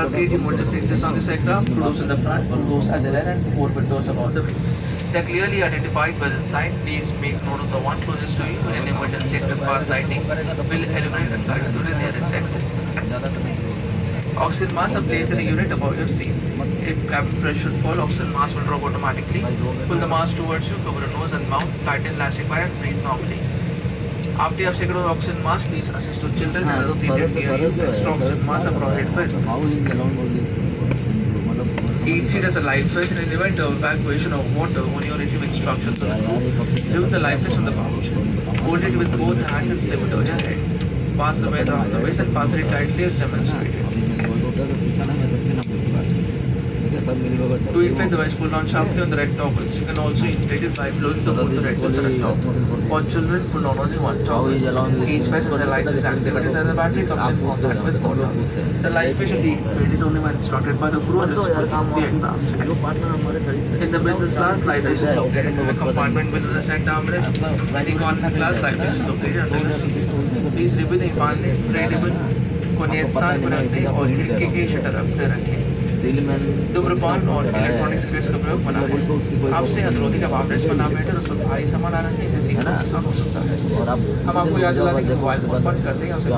arcade molded sectors on this aircraft, two doors in the front, doors at the rear and four windows above the wings. They are clearly identified by the sign. Please make note of the one closest to you. An emergency exit path lighting will and guide you to the nearest exit. Oxygen mask are placed in a unit above your seat. If cabin pressure fall, oxygen mask will drop automatically. Pull the mask towards you, cover your nose and mouth, tighten elastic and breathe normally. After you have secured the oxygen mask, please assist to children and others seated near you. Extra oxygen masks are provided by मतलब Each seat has a life vest in the event of evacuation of water when you receive instructions on the. Remove the life vest from the pouch. Hold it with both hands and slip it over your head. Pass the weather on the waist and pass it tightly as demonstrated. ठीक है सब मिलकर बच्चा To inflate the vest, pull down sharply on the red toggles. You can also inflate it by blowing the both the red ones at the top. For children, pull down only one toggle. Each vest has a light is activated and the battery comes in contact with water. The light vest should be inflated only when instructed by the crew and is fully the aircraft. जो partner हमारे खरीद In the business class, life vest is located in the compartment below the center armrest. In economy class, life vest is located under the seat. Please review the इफानने inflatable को नियत स्थान पर रखने और खिड़की के शटर अपने रखें धूम्रपान और इलेक्ट्रॉनिक सिगरेट्स का प्रयोग मना है। आपसे का बैठे और उसमें भारी सामान आ है इससे सीखना नुकसान हो सकता है। हम आपको याद दिला दें कि मोबाइल फ़ोन बंद कर दें और उसे